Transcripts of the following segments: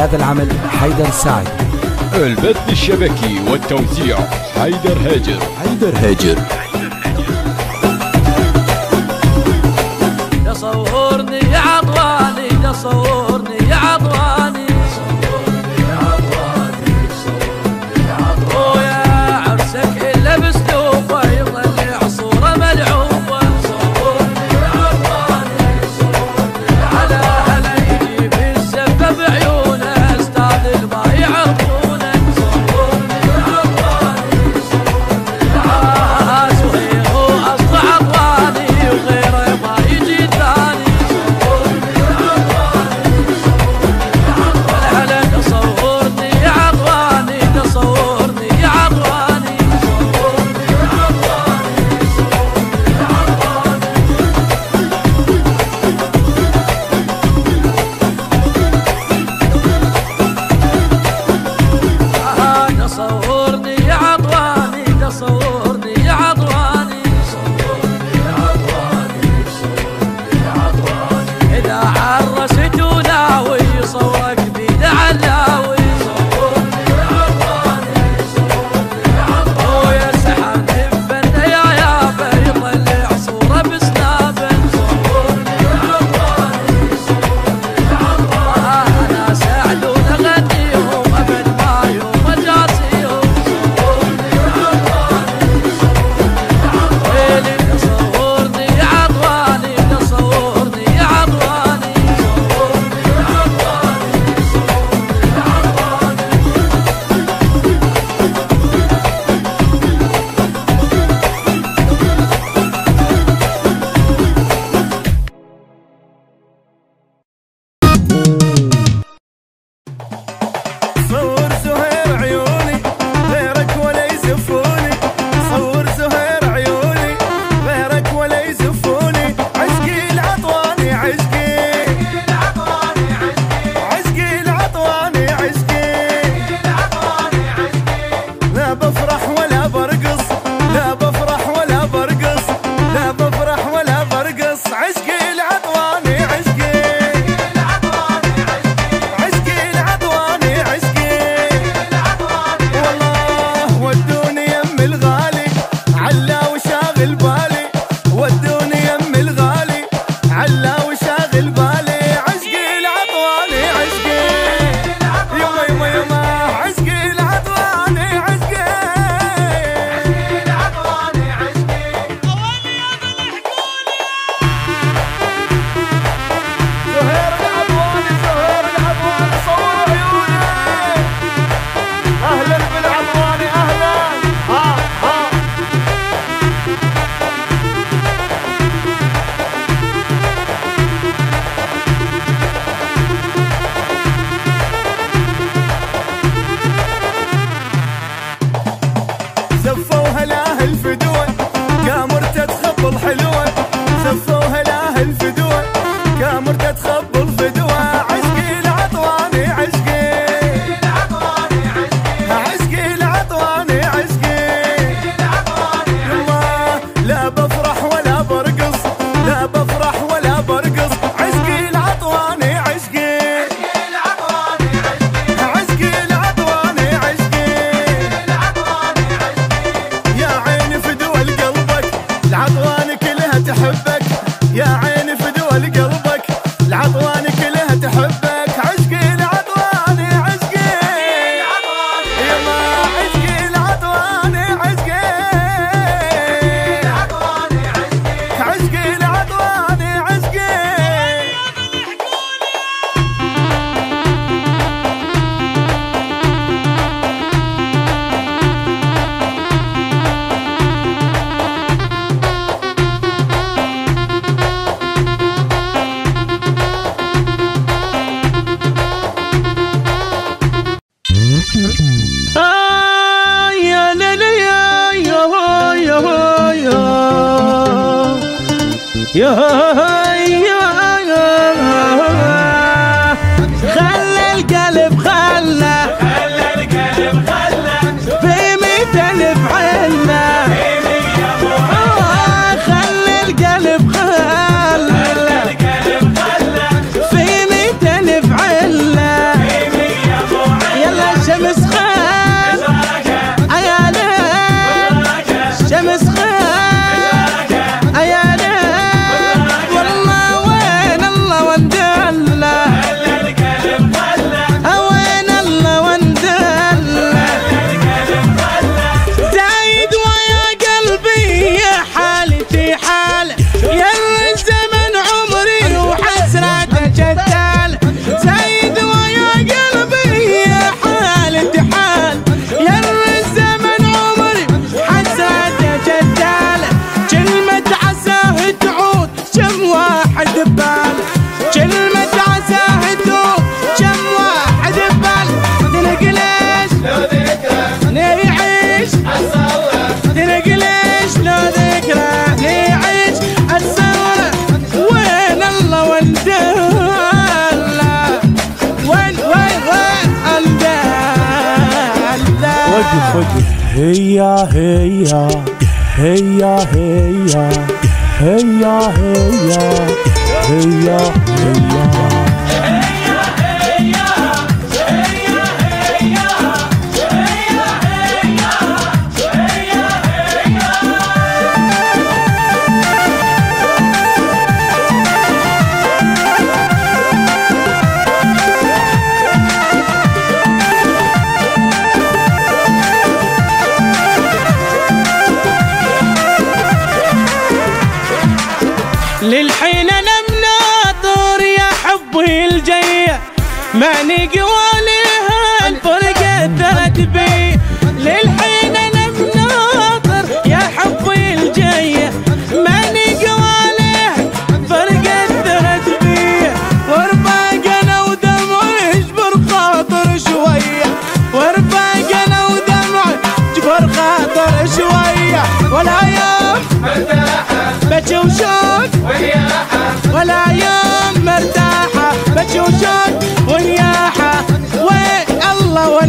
هذا العمل حيدر السعيد البث الشبكي والتوزيع حيدر هاجر. حيدر هاجر. يا صورني يا عطواني يا صورني 风还凉。Yeah. Hey ya, hey ya, hey ya, hey ya, hey ya, hey ya, hey ya, hey ya. ماني قواليها الفرقة بي. للحين أنا مناطر يا حبي الجاية ماني قواليها فرقة اثرت بي. ورفاق أنا ودمعي يجبر خاطر شوية. ورفاق أنا ودمعي يجبر خاطر شوية. ولا يوم وشوق. ولا يوم مرتاحة بكي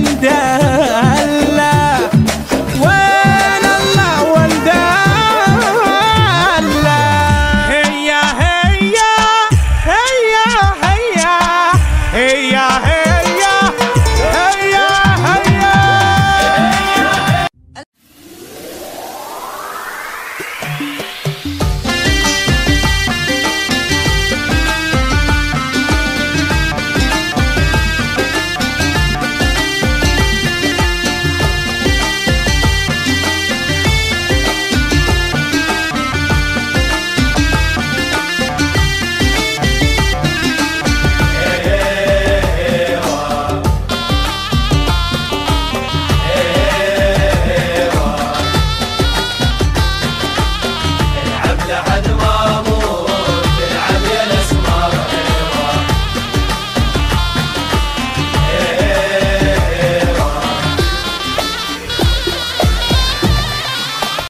vida